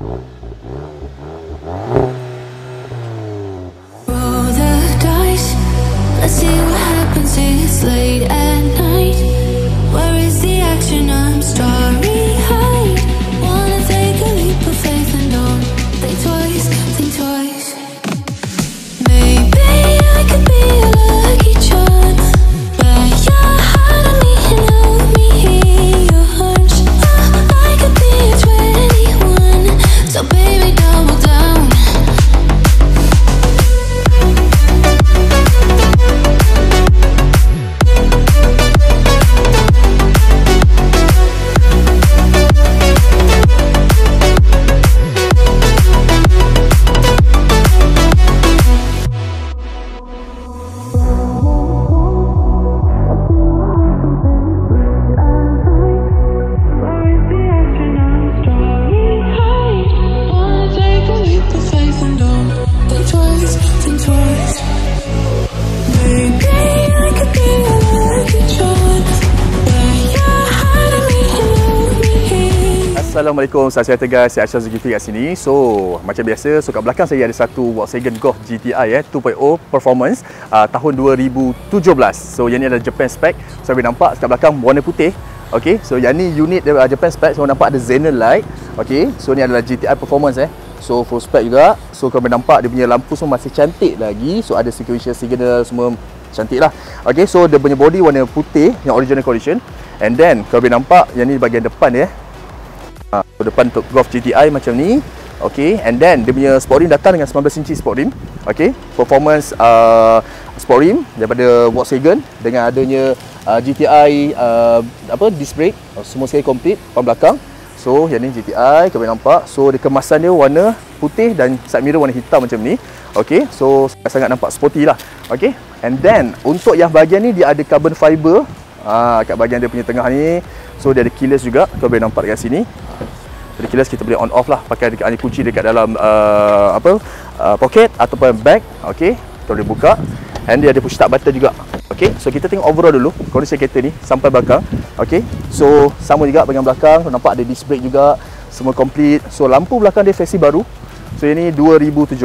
Roll the dice. Let's see what happens. It's late at night. Assalamualaikum, saya Tegas, saya Aisyah Zulkifli kat sini. So, macam biasa, so kat belakang saya ada satu Volkswagen Golf GTI eh, 2.0 Performance uh, tahun 2017. So, yang ni adalah Japan spec. So, boleh nampak kat belakang warna putih. Okay, so yang ni unit uh, Japan spec. So, nampak ada Xenon light. Okay, so ni adalah GTI Performance eh. So, full spec juga. So, kalau boleh nampak dia punya lampu semua masih cantik lagi. So, ada sequential signal semua cantik lah. Okay, so dia punya body warna putih yang original condition. And then, kalau boleh nampak yang ni bahagian depan eh. Depan untuk Golf GTI macam ni. Okay, and then dia punya sport rim datang dengan 19 inci sport rim. Okay, performance uh, sport rim daripada Volkswagen dengan adanya uh, GTI uh, apa disc brake uh, semua sekali complete depan belakang. So, yang ni GTI, kau boleh nampak. So, dia kemasan dia warna putih dan side mirror warna hitam macam ni. Okay, so sangat nampak sporty lah. Okay, and then untuk yang bahagian ni dia ada carbon fiber. Ah, kat bahagian dia punya tengah ni. So, dia ada keyless juga. Kau boleh nampak dekat sini. Jadi kita boleh on off lah. Pakai dekat hanya kunci dekat dalam uh, apa uh, pocket ataupun bag. Okey kita boleh buka. And dia ada push start button juga. Okey so kita tengok overall dulu kondisi kereta ni sampai belakang. Okey so sama juga bahagian belakang. Nampak ada disc brake juga. Semua complete. So lampu belakang dia versi baru. So ini 2017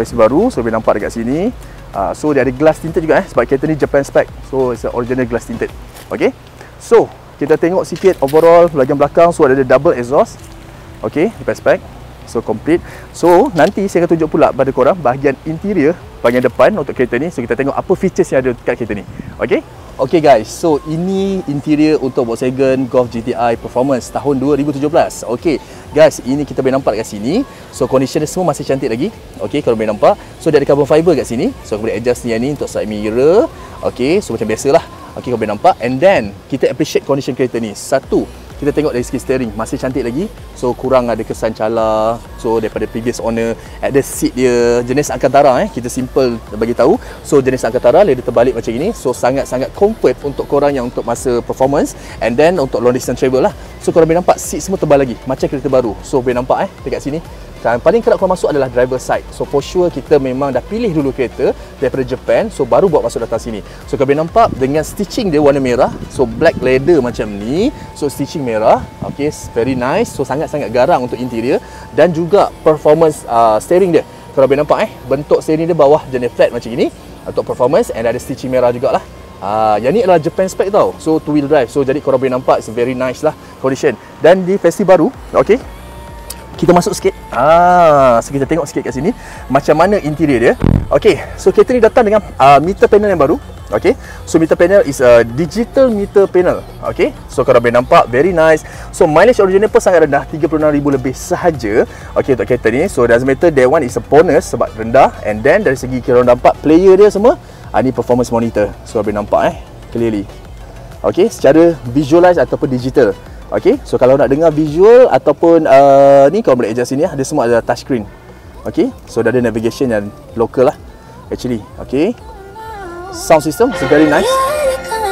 versi baru. So boleh nampak dekat sini. Uh, so dia ada glass tinted juga eh. Sebab kereta ni Japan spec. So it's original glass tinted. Okey so kita tengok sikit overall bahagian belakang. So ada double exhaust Okey, depan spek. So complete. So nanti saya akan tunjuk pula pada korang bahagian interior bahagian depan untuk kereta ni. So kita tengok apa features yang ada dekat kereta ni. Okey. Okey guys, so ini interior untuk Volkswagen Golf GTI Performance tahun 2017. Okey, guys, ini kita boleh nampak kat sini. So condition dia semua masih cantik lagi. Okey, kalau boleh nampak. So dia ada carbon fiber kat sini. So boleh adjust ni yang ni untuk side mirror. Okey, so macam biasalah. Okey, kau boleh nampak. And then kita appreciate condition kereta ni. Satu, kita tengok dari segi steering masih cantik lagi. So kurang ada kesan cala. So daripada previous owner ada seat dia jenis Alcantara eh kita simple bagi tahu. So jenis Alcantara dia terbalik macam ini. So sangat-sangat comfort untuk korang yang untuk masa performance. And then untuk long distance travel lah. So korang boleh nampak seat semua tebal lagi. Macam kereta baru. So boleh nampak eh dekat sini dan paling kerap korang masuk adalah driver side. So for sure kita memang dah pilih dulu kereta daripada Japan. So baru buat masuk datang sini. So kau boleh nampak dengan stitching dia warna merah. So black leather macam ni. So stitching merah. Okay, very nice. So sangat-sangat garang untuk interior. Dan juga performance uh, steering dia. Kau boleh nampak eh. Bentuk steering dia bawah jenis flat macam ini. Untuk performance. And ada stitching merah jugalah. Ah, yang ni adalah Japan spec tau. So two wheel drive. So jadi korang boleh nampak it's very nice lah condition. Dan di versi baru, okay, kita masuk sikit. Ah, so kita tengok sikit kat sini macam mana interior dia. Okey, so kereta ni datang dengan uh, meter panel yang baru. Okey. So meter panel is a digital meter panel. Okey. So kalau boleh nampak very nice. So mileage original pun sangat rendah, 36,000 lebih sahaja. Okey untuk kereta ni. So doesn't matter that one is a bonus sebab rendah and then dari segi kita nampak player dia semua, ah ni performance monitor. So boleh nampak eh clearly. Okey, secara visualize ataupun digital. Okey, so kalau nak dengar visual ataupun uh, ni kau boleh adjust sini lah. Dia semua ada touchscreen. Okey, so dah ada navigation yang local lah. Actually, okey. Sound system is very nice.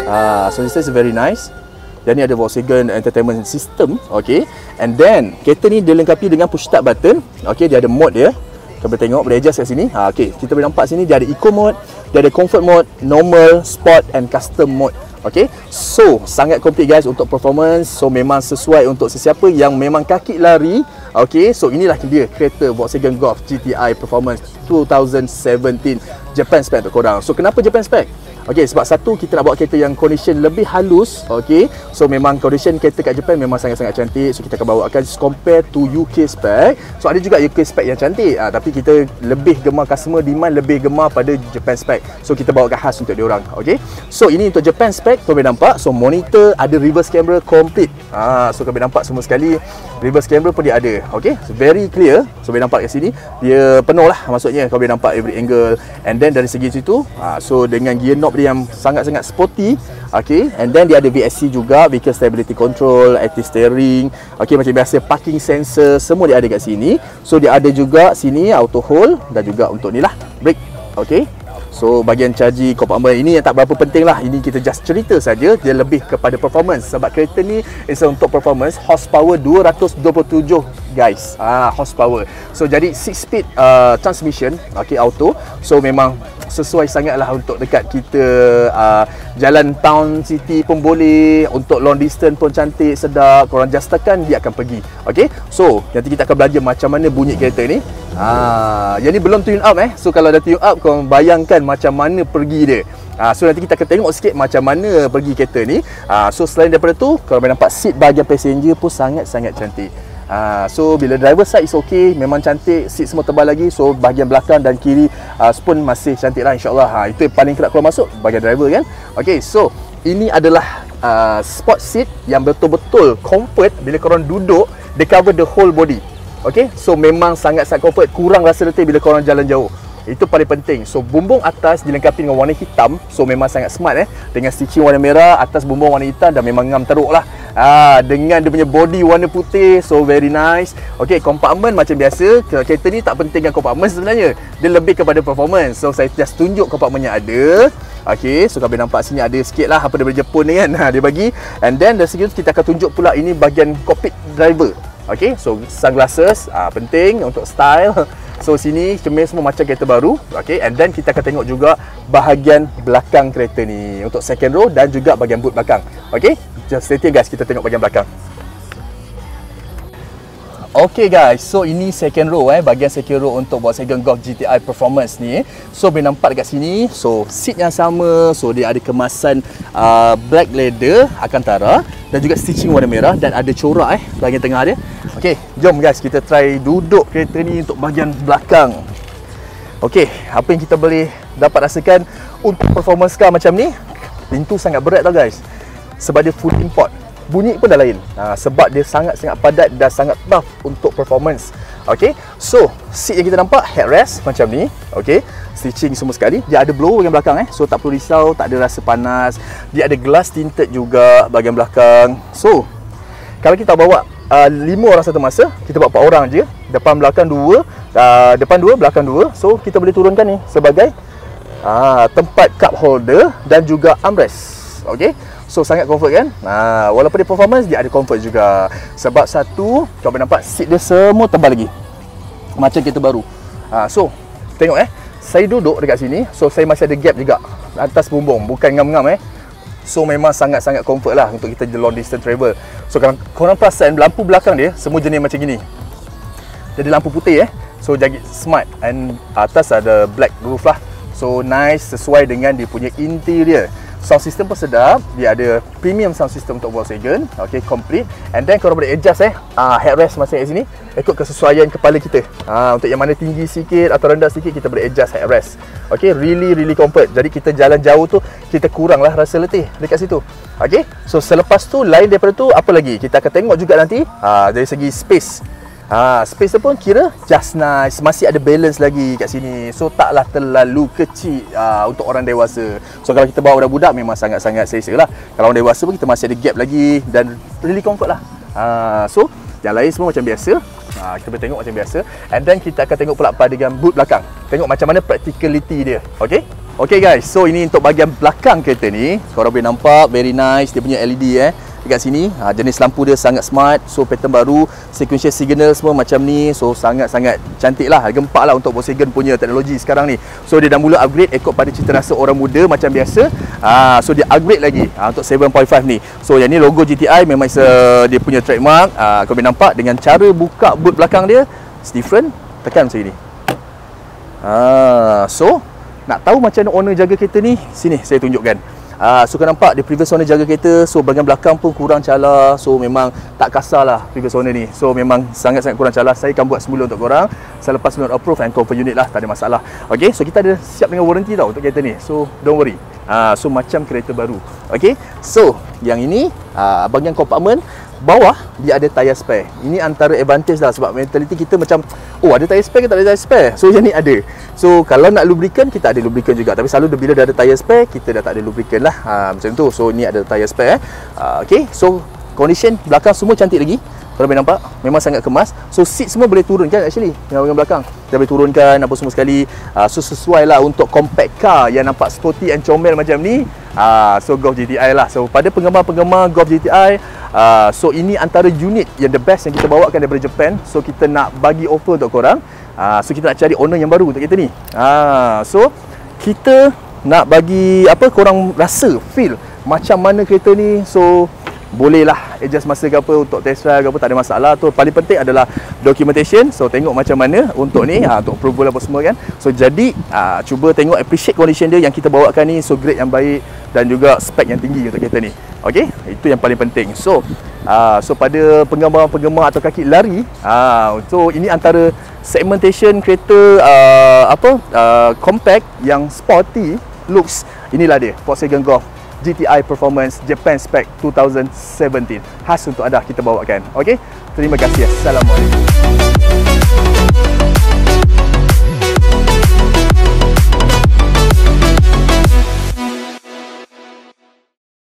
Ah, sound system is very nice. Dan ni ada Volkswagen Entertainment System, okey. And then kereta ni dilengkapi dengan push start button. Okey, dia ada mode dia. Kau boleh tengok, boleh adjust kat sini. Ha, okey, kita boleh nampak sini dia ada eco mode, dia ada comfort mode, normal, sport and custom mode. Okay, so sangat complete guys untuk performance. So memang sesuai untuk sesiapa yang memang kaki lari. Okay, so inilah dia kereta Volkswagen Golf GTI Performance 2017 Japan spec untuk korang. So kenapa Japan spec? Okey, sebab satu kita nak bawa kereta yang condition lebih halus, okey. So memang condition kereta kat Japan memang sangat-sangat cantik. So kita akan bawakan compare to UK spec. So ada juga UK spec yang cantik, ah, tapi kita lebih gemar customer demand lebih gemar pada Japan spec. So kita bawakan khas untuk dia orang, okey. So ini untuk Japan spec, kau boleh nampak. So monitor ada reverse camera complete. Ah, so boleh nampak semua sekali. Reverse camera pun dia ada, okey. So very clear. So boleh nampak kat sini, dia penuh lah maksudnya. Kau boleh nampak every angle. And then dari segi situ, ah, so dengan gear knob dia yang sangat-sangat sporty okay? And then dia ada VSC juga vehicle stability control active steering okay? Macam biasa parking sensor semua dia ada kat sini. So dia ada juga sini auto hold dan juga untuk ni lah brake okay So bahagian caji compartment ini yang tak berapa penting lah. Ini kita just cerita saja. Dia lebih kepada performance. Sebab kereta ni is untuk performance. Horsepower 227 guys ah horsepower. So jadi 6 speed uh, transmission Okay auto. So memang sesuai sangatlah untuk dekat kita uh, jalan town city pun boleh untuk long distance pun cantik sedap. Korang just tekan dia akan pergi okey so nanti kita akan belajar macam mana bunyi kereta ni. Ah yang ni belum tune up eh. So kalau dah tune up korang bayangkan macam mana pergi dia. Ah, so nanti kita akan tengok sikit macam mana pergi kereta ni. Ah, so selain daripada tu, kalau boleh nampak seat bahagian passenger pun sangat-sangat cantik. Ha, so bila driver side is okay Memang cantik Seat semua tebal lagi So bahagian belakang dan kiri uh, pun masih cantik lah insyaAllah. Ha, Itu yang paling kerap keluar masuk Bahagian driver kan? Okay so Ini adalah uh, sport seat Yang betul-betul comfort Bila korang duduk They cover the whole body. Okay so memang sangat-sangat comfort Kurang rasa letih bila korang jalan jauh itu paling penting. So bumbung atas dilengkapi dengan warna hitam. So memang sangat smart eh. Dengan stitching warna merah, atas bumbung warna hitam dan memang ngam teruk lah. Ah, dengan dia punya body warna putih. So very nice. Okay, compartment macam biasa. Kereta ni tak penting dengan compartment sebenarnya. Dia lebih kepada performance. So saya just tunjuk compartment yang ada. Okay, so boleh nampak sini ada sikit lah apa daripada Jepun ni kan. Ha, dia bagi. And then dari segi kita akan tunjuk pula ini bahagian cockpit driver. Okay, so sunglasses. Ah, penting untuk style. So sini cermin semua macam kereta baru. Okay? And then kita akan tengok juga bahagian belakang kereta ni Untuk second row dan juga bahagian boot belakang. Okay, just stay tune guys. Kita tengok bahagian belakang Okay guys, so ini second row eh, bahagian second row untuk Volkswagen Golf GTI Performance ni. So boleh nampak dekat sini, so seat yang sama, so dia ada kemasan uh, black leather Alcantara dan juga stitching warna merah dan ada corak eh bahagian tengah dia. Okay, jom guys kita try duduk kereta ni untuk bahagian belakang. Okay, apa yang kita boleh dapat rasakan untuk performance car macam ni? Pintu sangat berat tau guys. Sebab dia full import bunyi pun dah lain. Ha, sebab dia sangat-sangat padat dan sangat tough untuk performance. Ok so seat yang kita nampak headrest macam ni. Ok stitching semua sekali. Dia ada blower bahagian belakang eh. So tak perlu risau tak ada rasa panas. Dia ada glass tinted juga bahagian belakang. So kalau kita bawa uh, lima orang satu masa kita bawa empat orang je. Depan belakang dua uh, depan dua belakang dua. So kita boleh turunkan ni sebagai uh, tempat cup holder dan juga armrest. Ok So sangat comfort kan? Ha, Walaupun dia performance Dia ada comfort juga. Sebab satu Kau boleh nampak Seat dia semua tebal lagi. Macam kereta baru. Ha, So Tengok eh. Saya duduk dekat sini So saya masih ada gap juga Atas bumbung. Bukan ngam-ngam eh. So memang sangat-sangat comfort lah Untuk kita long distance travel. So kalau korang perasan Lampu belakang dia Semua jenis macam gini. Jadi lampu putih eh. So jadi smart And atas ada black roof lah. So nice Sesuai dengan dia punya interior Sound system pun sedap. Dia ada premium sound system untuk Volkswagen Okay, complete. And then korang boleh adjust eh. Uh, Headrest masih kat sini. Ikut kesesuaian kepala kita. Uh, Untuk yang mana tinggi sikit atau rendah sikit Kita boleh adjust headrest. Okay, really really comfort. Jadi kita jalan jauh tu Kita kurang lah rasa letih dekat situ. Okay, so selepas tu Lain daripada tu Apa lagi? Kita akan tengok juga nanti. Uh, Dari segi space Ha, space pun kira just nice. Masih ada balance lagi kat sini. So taklah terlalu kecil uh, untuk orang dewasa. So kalau kita bawa budak-budak memang sangat-sangat selesa lah. Kalau orang dewasa pun kita masih ada gap lagi dan really comfort lah. Ha, so yang lain semua macam biasa. Ha, kita boleh tengok macam biasa. And then kita akan tengok pula dengan boot belakang. Tengok macam mana practicality dia. Okay? Okay guys, so ini untuk bahagian belakang kereta ni. Korang boleh nampak very nice. Dia punya LED eh. Dekat sini. Ha, jenis lampu dia sangat smart. So pattern baru, sequential signal semua macam ni. So sangat-sangat cantik lah. Gempak lah untuk Volkswagen punya teknologi sekarang ni. So dia dah mula upgrade ikut pada cita rasa orang muda macam biasa. Ha, so dia upgrade lagi ha, untuk 7.5 ni. So yang ni logo GTI memang se dia punya trademark. Ha, kau boleh nampak dengan cara buka boot belakang dia. It's different. Tekan macam ni. Ha, so nak tahu macam mana owner jaga kereta ni? Sini saya tunjukkan. Ah, so kau nampak dia previous owner jaga kereta So bahagian belakang pun kurang cala So memang tak kasar lah previous owner ni. So memang sangat-sangat kurang cala Saya akan buat semula untuk korang. Selepas loan approve and confirm unit lah. Tak ada masalah. Okay so kita ada siap dengan warranty tau untuk kereta ni. So don't worry. Ah, So macam kereta baru. Okay so yang ini ah, bahagian compartment bawah dia ada tayar spare. Ini antara advantage lah sebab mentality kita macam oh ada tayar spare ke tak ada tayar spare. So yang ni ada. So kalau nak lubricant kita ada lubricant juga tapi selalu bila dah ada tayar spare kita dah tak ada lubricant lah. Ha, macam tu. So ni ada tayar spare. Ha, okay. So condition belakang semua cantik lagi. Kalau boleh nampak memang sangat kemas. So seat semua boleh turun kan actually yang bahagian belakang. Dia boleh turunkan apa semua sekali. Uh, so sesuai lah untuk compact car yang nampak sporty and comel macam ni. Uh, so Golf GTI lah. So pada penggemar-penggemar Golf GTI Uh, so ini antara unit yang the best yang kita bawakan daripada Japan. So kita nak bagi offer untuk korang. Uh, so kita nak cari owner yang baru untuk kereta ni. Uh, so kita nak bagi apa korang rasa feel macam mana kereta ni. So bolehlah adjust masa ke apa untuk test drive ke apa tak ada masalah. Tu paling penting adalah documentation. So tengok macam mana untuk ni ha, untuk approval apa semua kan. So jadi ha, cuba tengok appreciate condition dia yang kita bawakan ni. So grade yang baik dan juga spek yang tinggi untuk kereta ni. Okey, itu yang paling penting. So, uh, so pada penggemar-penggemar atau kaki lari, uh, so ini antara segmentation kereta uh, apa uh, compact yang sporty looks. Inilah dia Volkswagen Golf GTI Performance Japan Spec 2017. Khas untuk anda kita bawakan. Okey, terima kasih. Assalamualaikum.